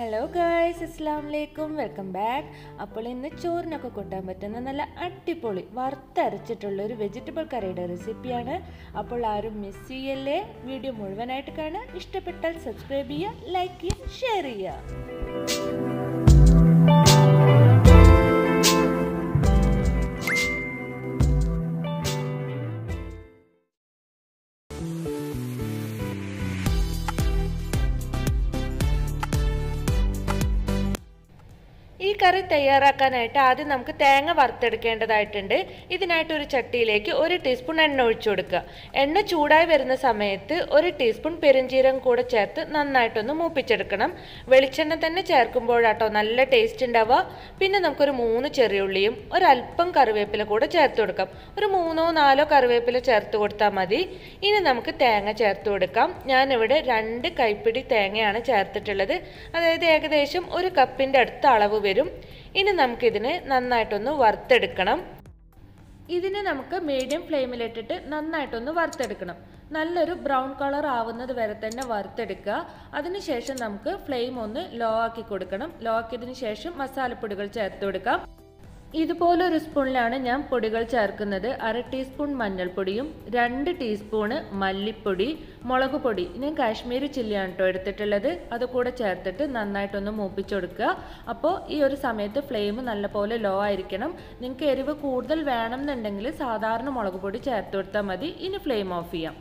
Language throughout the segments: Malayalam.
ഹലോ ഗായ്സ് അസ്സാം വലൈക്കും വെൽക്കം ബാക്ക് അപ്പോൾ ഇന്ന് ചോറിനൊക്കെ കൂട്ടാൻ പറ്റുന്ന നല്ല അടിപൊളി വറുത്തരച്ചിട്ടുള്ള ഒരു വെജിറ്റബിൾ കറിയുടെ റെസിപ്പിയാണ് അപ്പോൾ ആരും മിസ് ചെയ്യല്ലേ? വീഡിയോ മുഴുവനായിട്ട് കാണുക. ഇഷ്ടപ്പെട്ടാൽ സബ്സ്ക്രൈബ് ചെയ്യുക ലൈക്ക് ചെയ്യുക ഷെയർ ചെയ്യുക. കറി തയ്യാറാക്കാനായിട്ട് ആദ്യം നമുക്ക് തേങ്ങ വറുത്തെടുക്കേണ്ടതായിട്ടുണ്ട്. ഇതിനായിട്ട് ഒരു ചട്ടിയിലേക്ക് ഒരു ടീസ്പൂൺ എണ്ണ ഒഴിച്ചു കൊടുക്കുക. എണ്ണ ചൂടായി വരുന്ന സമയത്ത് ഒരു ടീസ്പൂൺ പെരുംജീരകം കൂടെ ചേർത്ത് നന്നായിട്ടൊന്ന് മൂപ്പിച്ചെടുക്കണം. വെളിച്ചെണ്ണ തന്നെ ചേർക്കുമ്പോഴാട്ടോ നല്ല ടേസ്റ്റ് ഉണ്ടാവുക. പിന്നെ നമുക്കൊരു മൂന്ന് ചെറിയുള്ളിയും ഒരല്പം കറിവേപ്പില കൂടെ ചേർത്ത് കൊടുക്കാം. ഒരു മൂന്നോ നാലോ കറിവേപ്പില ചേർത്ത് കൊടുത്താൽ മതി. ഇനി നമുക്ക് തേങ്ങ ചേർത്ത് കൊടുക്കാം. ഞാനിവിടെ രണ്ട് കൈപ്പിടി തേങ്ങയാണ് ചേർത്തിട്ടുള്ളത്. അതായത് ഏകദേശം ഒരു കപ്പിന്റെ അടുത്ത അളവ് വരും. ഇനി നമുക്കിതിന് നന്നായിട്ടൊന്ന് വറുത്തെടുക്കണം. ഇതിനെ നമുക്ക് മീഡിയം ഫ്ലെയിമിലിട്ടിട്ട് നന്നായിട്ടൊന്ന് വറുത്തെടുക്കണം. നല്ലൊരു ബ്രൗൺ കളർ ആവുന്നത് വരെ തന്നെ വറുത്തെടുക്കുക. അതിനുശേഷം നമുക്ക് ഫ്ലെയിം ഒന്ന് ലോ ആക്കി കൊടുക്കണം. ലോ ആക്കിയതിന് ശേഷം മസാലപ്പൊടികൾ ചേർത്ത് കൊടുക്കാം. ഇതുപോലെ ഒരു സ്പൂണിലാണ് ഞാൻ പൊടികൾ ചേർക്കുന്നത്. അര ടീസ്പൂൺ മഞ്ഞൾപ്പൊടിയും രണ്ട് ടീസ്പൂണ് മല്ലിപ്പൊടി മുളക് പൊടി. ഞാൻ കാശ്മീരി ചില്ലിയാണ് കേട്ടോ എടുത്തിട്ടുള്ളത്. അത് കൂടെ ചേർത്തിട്ട് നന്നായിട്ടൊന്ന് മൂപ്പിച്ചെടുക്കുക അപ്പോൾ ഈ ഒരു സമയത്ത് ഫ്ലെയിം നല്ലപോലെ ലോ ആയിരിക്കണം. നിങ്ങൾക്ക് എരിവ് കൂടുതൽ വേണം എന്നുണ്ടെങ്കിൽ സാധാരണ മുളക് പൊടി ചേർത്ത് കൊടുത്താൽ മതി. ഇനി ഫ്ലെയിം ഓഫ് ചെയ്യാം.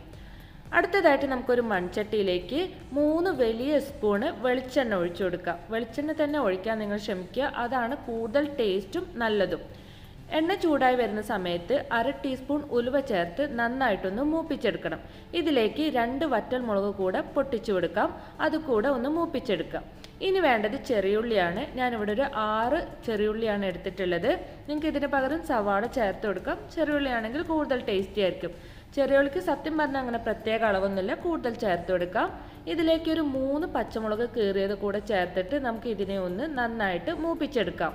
അടുത്തതായിട്ട് നമുക്കൊരു മൺചട്ടിയിലേക്ക് മൂന്ന് വലിയ സ്പൂണ് വെളിച്ചെണ്ണ ഒഴിച്ചു കൊടുക്കാം. വെളിച്ചെണ്ണ തന്നെ ഒഴിക്കാൻ നിങ്ങൾ ശ്രമിക്കുക. അതാണ് കൂടുതൽ ടേസ്റ്റും നല്ലതും. എണ്ണ ചൂടായി വരുന്ന സമയത്ത് അര ടീസ്പൂൺ ഉലുവ ചേർത്ത് നന്നായിട്ടൊന്ന് മൂപ്പിച്ചെടുക്കണം. ഇതിലേക്ക് രണ്ട് വറ്റൽ മുളക് കൂടെ പൊട്ടിച്ചു കൊടുക്കാം. അത് കൂടെ ഒന്ന് മൂപ്പിച്ചെടുക്കാം. ഇനി വേണ്ടത് ചെറിയുള്ളിയാണ്. ഞാനിവിടെ ഒരു ആറ് ചെറിയുള്ളിയാണ് എടുത്തിട്ടുള്ളത്. നിങ്ങൾക്ക് ഇതിന് പകരം സവാള ചേർത്ത് കൊടുക്കാം. ചെറിയുള്ളിയാണെങ്കിൽ കൂടുതൽ ടേസ്റ്റി ആയിരിക്കും. ചെറിയുള്ളിക്ക് സത്യം പറഞ്ഞാൽ അങ്ങനെ പ്രത്യേക അളവൊന്നുമില്ല. കൂടുതൽ ചേർത്ത് കൊടുക്കാം. ഇതിലേക്ക് ഒരു മൂന്ന് പച്ചമുളക് കീറിയത് കൂടെ ചേർത്തിട്ട് നമുക്ക് ഇതിനെ ഒന്ന് നന്നായിട്ട് മൂപ്പിച്ചെടുക്കാം.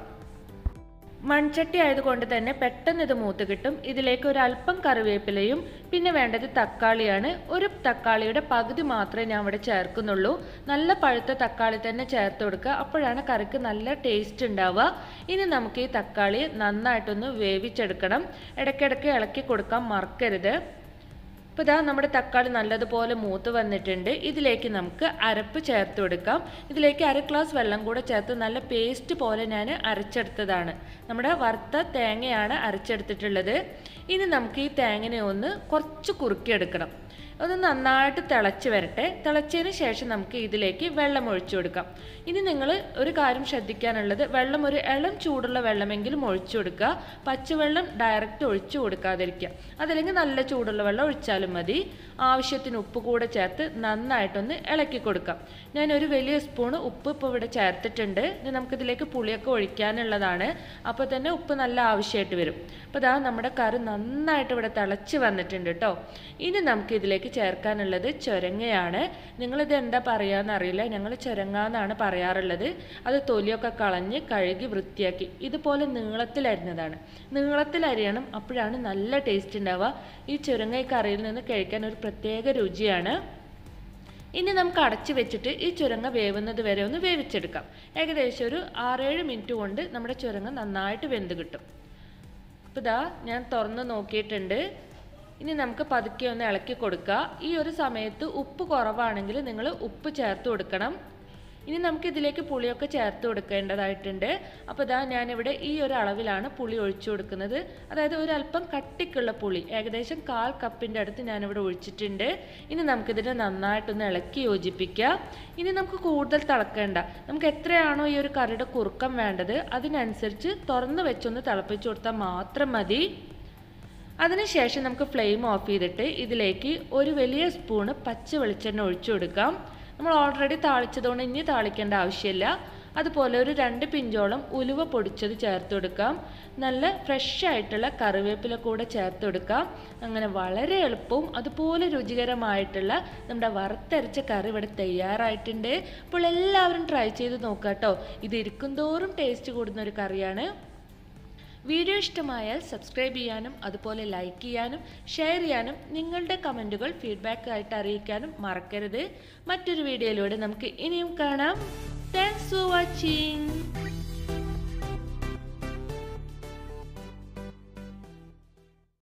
മൺചട്ടി ആയതുകൊണ്ട് തന്നെ പെട്ടെന്ന് ഇത് മൂത്ത് കിട്ടും. ഇതിലേക്ക് ഒരു അല്പം കറിവേപ്പിലയും പിന്നെ വേണ്ടത് തക്കാളിയാണ്. ഒരു തക്കാളിയുടെ പകുതി മാത്രമേ ഞാൻ ഇവിടെ ചേർക്കുന്നുള്ളൂ. നല്ല പഴുത്ത തക്കാളി തന്നെ ചേർത്ത് കൊടുക്കുക. അപ്പോഴാണ് കറിക്ക് നല്ല ടേസ്റ്റ് ഉണ്ടാവുക. ഇനി നമുക്ക് ഈ തക്കാളി നന്നായിട്ടൊന്ന് വേവിച്ചെടുക്കണം. ഇടയ്ക്കിടയ്ക്ക് ഇളക്കി കൊടുക്കാൻ മറക്കരുത്. ഇപ്പോൾ ഇതാ നമ്മുടെ തക്കാളി നല്ലതുപോലെ മൂത്ത് വന്നിട്ടുണ്ട്. ഇതിലേക്ക് നമുക്ക് അരപ്പ് ചേർത്ത് കൊടുക്കാം. ഇതിലേക്ക് അര ഗ്ലാസ് വെള്ളം കൂടെ ചേർത്ത് നല്ല പേസ്റ്റ് പോലെ ഞാൻ അരച്ചെടുത്തതാണ്. നമ്മുടെ വറുത്ത തേങ്ങയാണ് അരച്ചെടുത്തിട്ടുള്ളത്. ഇനി നമുക്ക് ഈ തേങ്ങനെ ഒന്ന് കുറച്ച് കുറുക്കിയെടുക്കണം. ഒന്ന് നന്നായിട്ട് തിളച്ച് വരട്ടെ. തിളച്ചതിന് ശേഷം നമുക്ക് ഇതിലേക്ക് വെള്ളം ഒഴിച്ചു കൊടുക്കാം. ഇനി നിങ്ങൾ ഒരു കാര്യം ശ്രദ്ധിക്കാനുള്ളത് വെള്ളം ഒരു ഇളം ചൂടുള്ള വെള്ളമെങ്കിലും ഒഴിച്ചു കൊടുക്കുക. പച്ചവെള്ളം ഡയറക്റ്റ് ഒഴിച്ചു കൊടുക്കാതിരിക്കുക. അതല്ലെങ്കിൽ നല്ല ചൂടുള്ള വെള്ളം ഒഴിച്ചാലും മതി. ആവശ്യത്തിന് ഉപ്പ് കൂടെ ചേർത്ത് നന്നായിട്ടൊന്ന് ഇളക്കി കൊടുക്കാം. ഞാൻ ഒരു വലിയ സ്പൂൺ ഉപ്പ് ഇപ്പോൾ ഇവിടെ ചേർത്തിട്ടുണ്ട്. ഇനി നമുക്കിതിലേക്ക് പുളിയൊക്കെ ഒഴിക്കാനുള്ളതാണ്. അപ്പോൾ തന്നെ ഉപ്പ് നല്ല ആവശ്യമായിട്ട് വരും. അപ്പോൾ ഇതാ നമ്മുടെ കറി നന്നായിട്ട് ഇവിടെ തിളച്ച് വന്നിട്ടുണ്ട് കേട്ടോ ഇനി നമുക്ക് ഇതിലേക്ക് ചേർക്കാനുള്ളത് ചുരങ്ങയാണ്. നിങ്ങളിത് എന്താ പറയുകയെന്നറിയില്ല ഞങ്ങൾ ചുരങ്ങ എന്നാണ് പറയാറുള്ളത്. അത് തൊലിയൊക്കെ കളഞ്ഞ് കഴുകി വൃത്തിയാക്കി. ഇതുപോലെ നീളത്തിലരിഞ്ഞതാണ് നീളത്തിലരിയണം അപ്പോഴാണ് നല്ല ടേസ്റ്റ് ഉണ്ടാവുക. ഈ ചുരങ്ങ ഈ കറിയിൽ നിന്ന് കഴിക്കാൻ ഒരു പ്രത്യേക രുചിയാണ്. ഇനി നമുക്ക് അടച്ചു വെച്ചിട്ട് ഈ ചുരങ്ങ വേവുന്നത് വരെ ഒന്ന് വേവിച്ചെടുക്കാം. ഏകദേശം ഒരു ആറേഴ് മിനിറ്റ് കൊണ്ട് നമ്മുടെ ചുരങ്ങ നന്നായിട്ട് വെന്ത് കിട്ടും. അപ്പോൾ ഇതാ ഞാൻ തുറന്ന് നോക്കിയിട്ടുണ്ട്. ഇനി നമുക്ക് പതുക്കെ ഒന്ന് ഇളക്കി കൊടുക്കുക. ഈ ഒരു സമയത്ത് ഉപ്പ് കുറവാണെങ്കിൽ നിങ്ങൾ ഉപ്പ് ചേർത്ത് കൊടുക്കണം. ഇനി നമുക്ക് ഇതിലേക്ക് പുളിയൊക്കെ ചേർത്ത് കൊടുക്കേണ്ടതായിട്ടുണ്ട്. അപ്പോൾ ഇതാ ഞാനിവിടെ ഈ ഒരു അളവിലാണ് പുളി ഒഴിച്ചു കൊടുക്കുന്നത്. അതായത് ഒരല്പം കട്ടിക്കുള്ള പുളി ഏകദേശം കാൽ കപ്പിന്റെ അടുത്ത് ഞാനിവിടെ ഒഴിച്ചിട്ടുണ്ട്. ഇനി നമുക്കിതിനെ നന്നായിട്ടൊന്ന് ഇളക്കി യോജിപ്പിക്കുക. ഇനി നമുക്ക് കൂടുതൽ തിളക്കേണ്ട. നമുക്ക് എത്രയാണോ ഈ ഒരു കറിയുടെ കുറുക്കം വേണ്ടത് അതിനനുസരിച്ച് തുറന്ന് വെച്ചൊന്ന് തിളപ്പിച്ചു കൊടുത്താൽ മാത്രം മതി. അതിനുശേഷം നമുക്ക് ഫ്ലെയിം ഓഫ് ചെയ്തിട്ട് ഇതിലേക്ക് ഒരു വലിയ സ്പൂണ് പച്ച വെളിച്ചെണ്ണ ഒഴിച്ചു കൊടുക്കാം. നമ്മൾ ഓൾറെഡി താളിച്ചതുകൊണ്ട് ഇനി താളിക്കേണ്ട ആവശ്യമില്ല. അതുപോലെ ഒരു രണ്ട് പിഞ്ചോളം ഉലുവ പൊടിച്ചത് ചേർത്ത് കൊടുക്കാം. നല്ല ഫ്രഷ് ആയിട്ടുള്ള കറിവേപ്പില കൂടെ ചേർത്ത് കൊടുക്കാം. അങ്ങനെ വളരെ എളുപ്പവും അതുപോലെ രുചികരമായിട്ടുള്ള നമ്മുടെ വറുത്തരച്ച കറി ഇവിടെ തയ്യാറായിട്ടുണ്ട്. അപ്പോൾ എല്ലാവരും ട്രൈ ചെയ്ത് നോക്കാം കേട്ടോ ഇത് ഇരിക്കും തോറും ടേസ്റ്റ് കൂടുന്ന ഒരു കറിയാണ്. വീഡിയോ ഇഷ്ടമായാൽ സബ്സ്ക്രൈബ് ചെയ്യാനും അതുപോലെ ലൈക്ക് ചെയ്യാനും ഷെയർ ചെയ്യാനും നിങ്ങളുടെ കമന്റുകൾ ഫീഡ്ബാക്ക് ആയിട്ട് അറിയിക്കാനും മറക്കരുത്. മറ്റൊരു വീഡിയോയിലൂടെ നമുക്ക് ഇനിയും കാണാം. Thanks for watching